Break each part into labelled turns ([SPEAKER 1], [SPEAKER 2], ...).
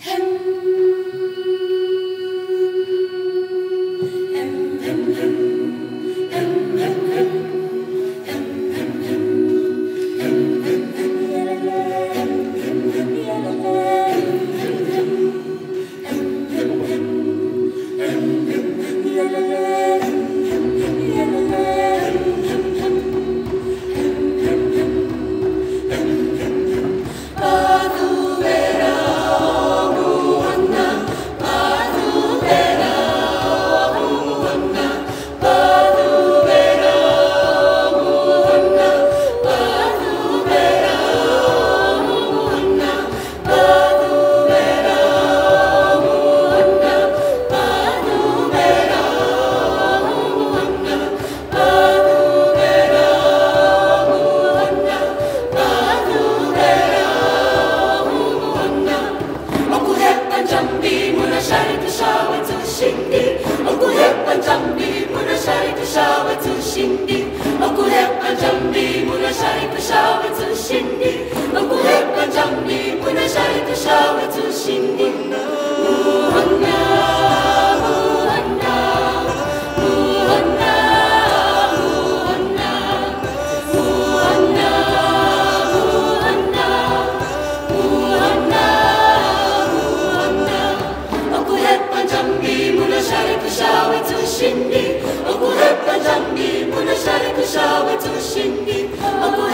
[SPEAKER 1] Yeah. 蒙古猎伴长笛，木兰山里多少妹子心里。用心的呵。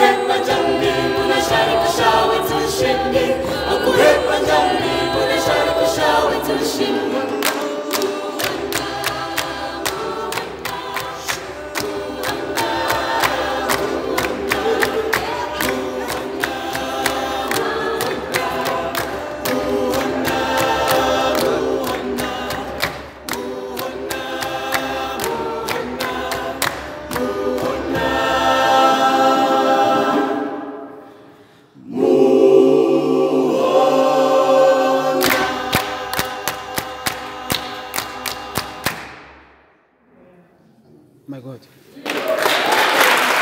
[SPEAKER 1] my God.